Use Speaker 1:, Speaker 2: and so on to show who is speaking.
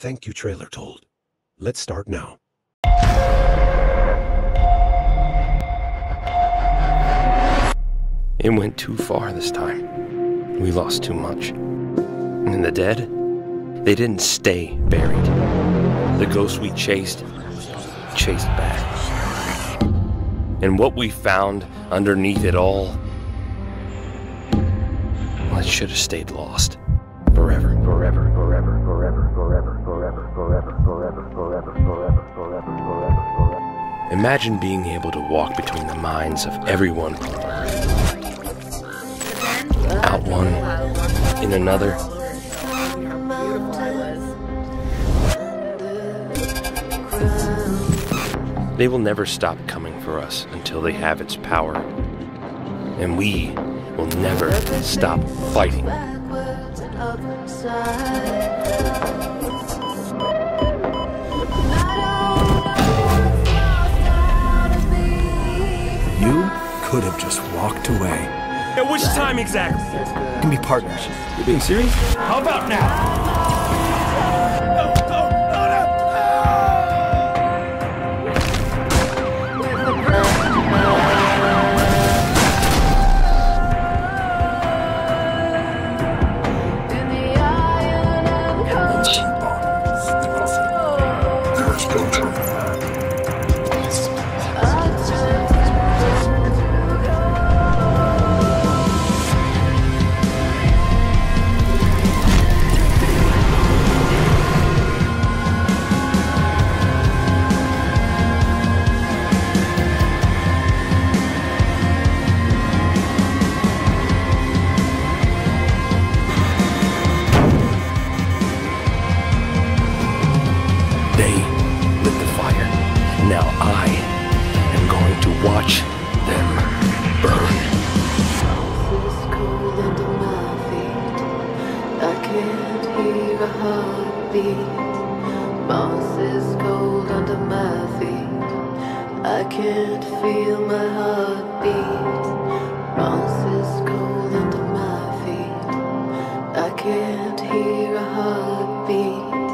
Speaker 1: Thank you, TrailerTold. Let's start now.
Speaker 2: It went too far this time. We lost too much. And the dead, they didn't stay buried. The ghosts we chased, chased back. And what we found underneath it all, well, it should have stayed lost. Forever. Forever, forever, Imagine being able to walk between the minds of everyone on Earth. Out one, in another. They will never stop coming for us until they have its power. And we will never stop fighting.
Speaker 3: Just walked away.
Speaker 4: At which time exactly?
Speaker 3: We can be partners. You being serious?
Speaker 4: How about now?
Speaker 2: Now I am going to watch them burn.
Speaker 5: Moss is cold under my feet. I can't feel my heartbeat. Moss is cold under my feet. I can't hear a heartbeat.